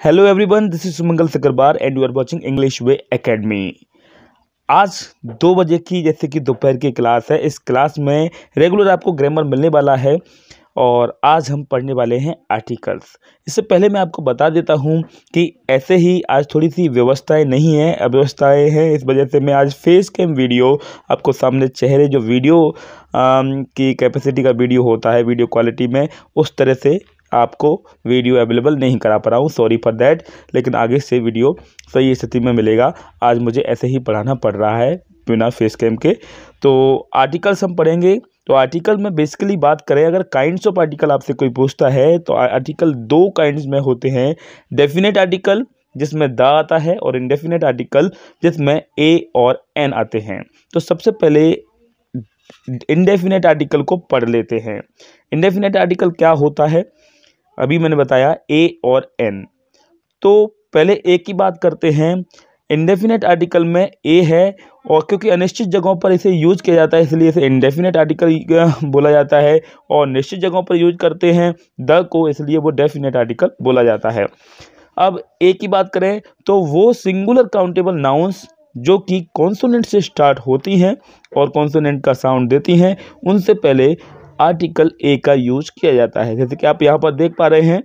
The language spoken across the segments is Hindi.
Hello everyone this is Sumangal Sakarbar and you are watching English way academy आज दो बजे की जैसे कि दोपहर की क्लास है इस क्लास में रेगुलर आपको ग्रामर मिलने वाला है और आज हम पढ़ने वाले हैं आर्टिकल्स इससे पहले मैं आपको बता देता हूँ कि ऐसे ही आज थोड़ी सी व्यवस्थाएँ नहीं हैं अव्यवस्थाएँ हैं इस वजह से मैं आज फेस कैम वीडियो आपको सामने चेहरे जो वीडियो आ, की कैपेसिटी का वीडियो होता है वीडियो क्वालिटी में उस तरह से आपको वीडियो अवेलेबल नहीं करा पा रहा हूँ सॉरी फॉर दैट लेकिन आगे से वीडियो सही स्थिति में मिलेगा। आज मुझे ऐसे ही पढ़ाना पड़ रहा है बिना फेस कैम के। तो आर्टिकल्स हम पढ़ेंगे। तो आर्टिकल में बेसिकली बात करें, अगर काइंड्स ऑफ़ आर्टिकल आपसे कोई पूछता है तो आर्टिकल दो काइंड्स में होते हैं। डेफिनेट आर्टिकल जिसमें द आता है, और इनडेफिनेट आर्टिकल जिसमें ए और एन आते हैं। तो सबसे पहले इनडेफिनेट आर्टिकल को पढ़ लेते हैं। इनडेफिनेट आर्टिकल क्या होता है? अभी मैंने बताया ए और एन तो पहले ए की बात करते हैं। इंडेफिनेट आर्टिकल में ए है और क्योंकि अनिश्चित जगहों पर इसे यूज़ किया जाता है, इसलिए इसे इंडेफिनेट आर्टिकल बोला जाता है और निश्चित जगहों पर यूज़ करते हैं द को, इसलिए वो डेफिनेट आर्टिकल बोला जाता है। अब ए की बात करें तो वो सिंगुलर काउंटेबल नाउंस जो कि कॉन्सोनेंट से स्टार्ट होती हैं और कॉन्सोनेंट का साउंड देती हैं, उनसे पहले आर्टिकल ए का यूज़ किया जाता है। जैसे कि आप यहाँ पर देख पा रहे हैं,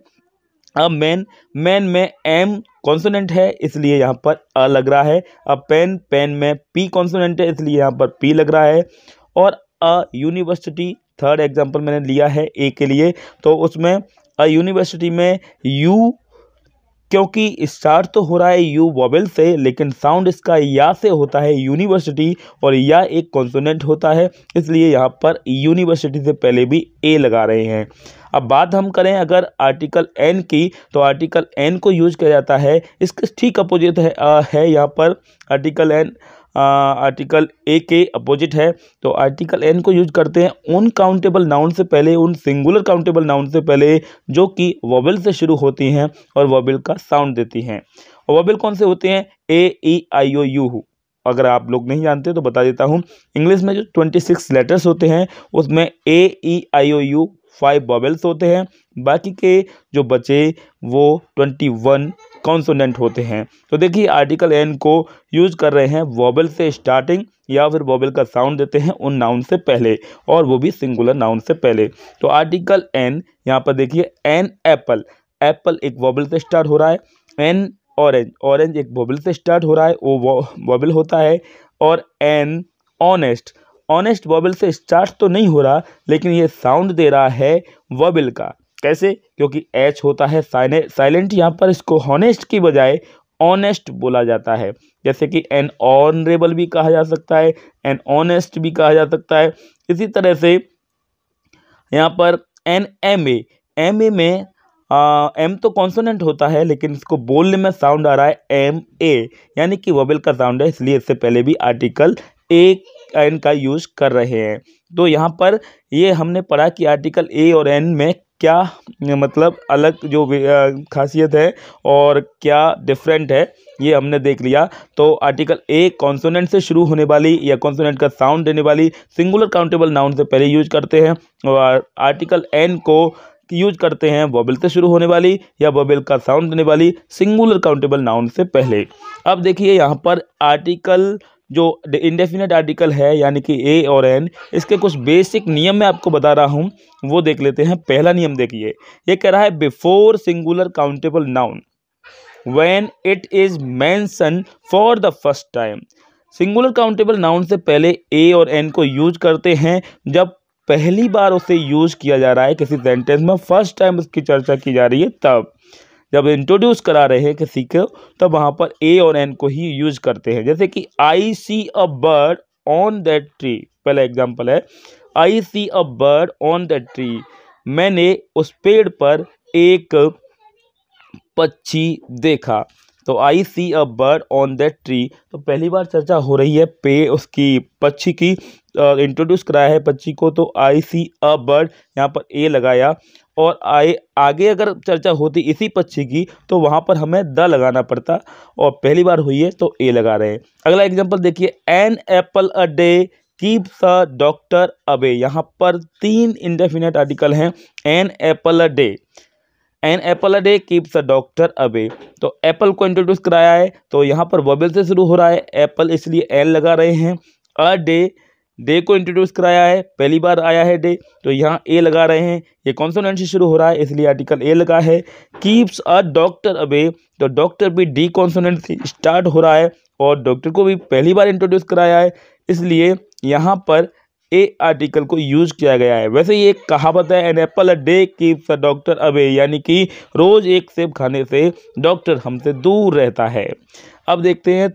अब मैन मैन में एम कॉन्सोनेंट है, इसलिए यहाँ पर अ लग रहा है। अब पेन पेन में पी कॉन्सोनेंट है, इसलिए यहाँ पर पी लग रहा है। और अ यूनिवर्सिटी थर्ड एग्ज़ाम्पल मैंने लिया है ए के लिए। तो उसमें अ यूनिवर्सिटी में यू क्योंकि स्टार्ट तो हो रहा है यू वॉबल से लेकिन साउंड इसका या से होता है यूनिवर्सिटी और या एक कॉन्सोनेंट होता है इसलिए यहाँ पर यूनिवर्सिटी से पहले भी ए लगा रहे हैं। अब बात हम करें अगर आर्टिकल एन की तो आर्टिकल एन को यूज़ किया जाता है। इसके ठीक अपोजिट है, है यहाँ पर आर्टिकल एन आर्टिकल ए के अपोजिट है। तो आर्टिकल एन को यूज़ करते हैं उन काउंटेबल नाउन से पहले, उन सिंगुलर काउंटेबल नाउन से पहले, जो कि वॉबल से शुरू होती हैं और वॉबल का साउंड देती हैं। वॉबल कौन से होते हैं? ए ई आई ओ यू अगर आप लोग नहीं जानते तो बता देता हूँ। इंग्लिश में जो ट्वेंटी सिक्स लेटर्स होते हैं, उसमें A E I O U five बॉबल्स होते हैं। बाकी के जो बचे, वो ट्वेंटी वन कॉन्सोनेंट होते हैं। तो देखिए आर्टिकल एन को यूज़ कर रहे हैं वॉबल से स्टार्टिंग या फिर वॉबल का साउंड देते हैं उन नाउन से पहले और वो भी सिंगुलर नाउन से पहले। तो आर्टिकल एन यहाँ पर देखिए एन एप्पल एप्पल एक वॉबल से स्टार्ट हो रहा है एन ऑरेंज ऑरेंज एक वॉबल से स्टार्ट हो रहा है, वो वॉबल होता है और एन ऑनेस्ट ऑनेस्ट वॉबल से स्टार्ट तो नहीं हो रहा, लेकिन ये साउंड दे रहा है वॉबल का। कैसे? क्योंकि एच होता है साइलेंट यहाँ पर इसको हॉनेस्ट की बजाय ऑनेस्ट बोला जाता है। जैसे कि एन ऑनरेबल भी कहा जा सकता है एन ऑनेस्ट भी कहा जा सकता है। इसी तरह से यहाँ पर an M A M A में एम तो कॉन्सोनेंट होता है, लेकिन इसको बोलने में साउंड आ रहा है एम ए यानी कि वोबल का साउंड है, इसलिए इससे पहले भी आर्टिकल ए एन का यूज़ कर रहे हैं। तो यहाँ पर ये हमने पढ़ा कि आर्टिकल ए और एन में क्या मतलब अलग जो खासियत है और क्या डिफरेंट है, ये हमने देख लिया। तो आर्टिकल ए कॉन्सोनेंट से शुरू होने वाली या कॉन्सोनेंट का साउंड देने वाली सिंगुलर काउंटेबल नाउन से पहले यूज़ करते हैं और आर्टिकल एन को यूज़ करते हैं वॉबल से शुरू होने वाली या वॉबल का साउंड देने वाली सिंगुलर काउंटेबल नाउन से पहले। अब देखिए यहाँ पर आर्टिकल जो इंडेफिनेट आर्टिकल है, यानी कि ए और एन इसके कुछ बेसिक नियम मैं आपको बता रहा हूँ, वो देख लेते हैं। पहला नियम देखिए। ये कह रहा है before singular countable noun when it is mentioned for the first time singular countable noun से पहले ए और एन को यूज़ करते हैं। जब पहली बार उसे यूज़ किया जा रहा है, किसी सेंटेंस में फ़र्स्ट टाइम उसकी चर्चा की जा रही है, तब। जब इंट्रोड्यूस करा रहे हैं किसी को, तब वहाँ पर ए और एन को ही यूज़ करते हैं। जैसे कि I see a bird on that tree पहला एग्ज़ाम्पल है I see a bird on that tree मैंने उस पेड़ पर एक पक्षी देखा। तो I see a bird on that tree तो पहली बार चर्चा हो रही है पे उसकी पक्षी की। इंट्रोड्यूस कराया है पक्षी को तो आई सी अ बर्ड यहाँ पर ए लगाया। और आए आगे अगर चर्चा होती इसी पक्षी की तो वहाँ पर हमें द लगाना पड़ता। और पहली बार हुई है तो ए लगा रहे हैं। अगला एग्ज़ाम्पल देखिए an apple a day keep the doctor away यहाँ पर तीन इंडेफिनेट आर्टिकल हैं an apple a day an apple a day keeps a doctor away तो एप्पल को इंट्रोड्यूस कराया है तो यहाँ पर वोबल से शुरू हो रहा है एप्पल इसलिए एन लगा रहे हैं। अ डे डे को इंट्रोड्यूस कराया है, पहली बार आया है डे तो यहाँ ए लगा रहे हैं। ये कॉन्सोनेंट से शुरू हो रहा है? इसलिए आर्टिकल ए लगा है। कीप्स अ डॉक्टर अबे तो डॉक्टर भी डी कॉन्सोनेंट से स्टार्ट हो रहा है और डॉक्टर को भी पहली बार इंट्रोड्यूस कराया है। इसलिए यहाँ पर ए आर्टिकल को यूज़ किया गया है। वैसे ये कहावत है an apple a day keeps a doctor away यानी कि रोज एक सेब खाने से डॉक्टर हमसे दूर रहता है। अब देखते हैं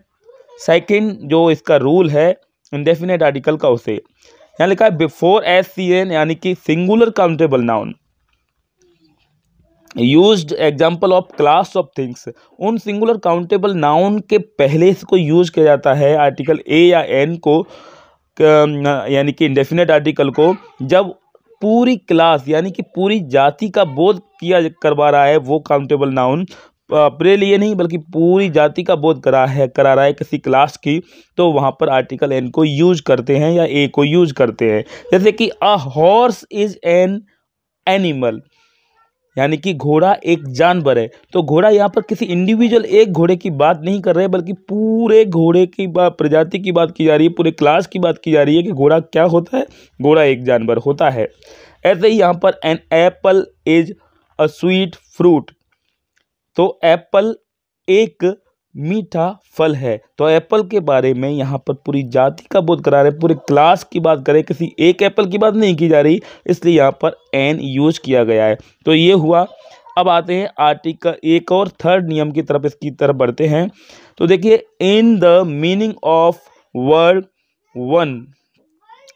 सेकंड जो इसका रूल है इंडेफिनेट आर्टिकल का उसे। यहाँ लिखा है बिफोर एस सी एन यानी कि singular countable noun used example of class of things उन सिंगुलर काउंटेबल नाउन के पहले इसको यूज़ किया जाता है आर्टिकल ए या एन को यानी कि इंडेफिनेट आर्टिकल को। जब पूरी क्लास यानी कि पूरी जाति का बोध किया करवा रहा है, वो काउंटेबल नाउन अपने लिए नहीं, बल्कि पूरी जाति का बोध करा है, करा रहा है किसी क्लास की तो वहाँ पर आर्टिकल एन को यूज़ करते हैं या ए को यूज़ करते हैं। जैसे कि a horse is an animal यानी कि घोड़ा एक जानवर है। तो घोड़ा यहाँ पर किसी इंडिविजुअल एक घोड़े की बात नहीं कर रहे, बल्कि पूरे घोड़े की प्रजाति की बात की जा रही है, पूरे क्लास की बात की जा रही है कि घोड़ा क्या होता है, घोड़ा एक जानवर होता है। ऐसे ही यहाँ पर an apple is a sweet fruit तो एप्पल एक मीठा फल है। तो एप्पल के बारे में यहाँ पर पूरी जाति का बोध करा रहे पूरे क्लास की बात करें, किसी एक एप्पल की बात नहीं की जा रही, इसलिए यहाँ पर एन यूज़ किया गया है। तो ये हुआ। अब आते हैं आर्टिकल एक और, थर्ड नियम की तरफ़ इसकी तरफ़ बढ़ते हैं। तो देखिए, in the meaning of word one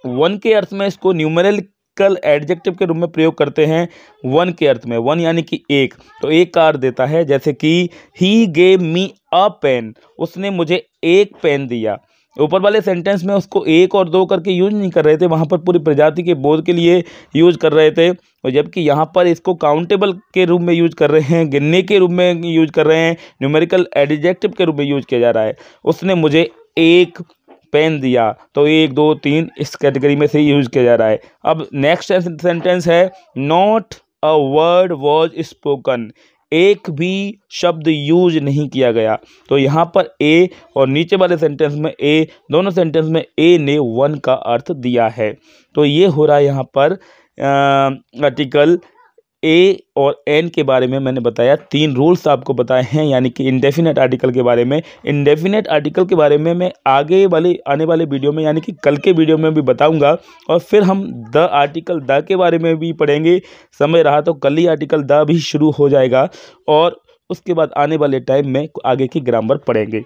one के अर्थ में इसको न्यूमरल कल एडजेक्टिव के रूप में प्रयोग करते हैं वन के अर्थ में वन यानी कि एक। तो एक कार देता है जैसे कि he gave me a pen उसने मुझे एक पेन दिया। ऊपर वाले सेंटेंस में उसको एक और दो करके यूज़ नहीं कर रहे थे, वहाँ पर पूरी प्रजाति के बोध के लिए यूज़ कर रहे थे। और जबकि यहाँ पर इसको काउंटेबल के रूप में यूज़ कर रहे हैं, गिनने के रूप में यूज़ कर रहे हैं न्यूमेरिकल एडजेक्टिव के रूप में यूज़ किया जा रहा है। उसने मुझे एक पेन दिया तो एक, दो, तीन इस कैटेगरी में से यूज़ किया जा रहा है। अब नेक्स्ट सेंटेंस है not a word was spoken एक भी शब्द यूज़ नहीं किया गया। तो यहाँ पर ए और नीचे वाले सेंटेंस में ए दोनों सेंटेंस में ए ने वन का अर्थ दिया है। तो ये हो रहा है यहाँ पर आर्टिकल ए और एन के बारे में मैंने बताया, तीन रूल्स आपको बताए हैं, यानी कि इंडेफिनेट आर्टिकल के बारे में। इंडेफिनेट आर्टिकल के बारे में मैं आगे वाले, आने वाले वीडियो में, यानी कि कल के वीडियो में भी बताऊँगा, और फिर हम द आर्टिकल द के बारे में भी पढ़ेंगे। समय रहा तो कल ही आर्टिकल द भी शुरू हो जाएगा, और उसके बाद आने वाले टाइम में आगे की ग्रामर पढ़ेंगे।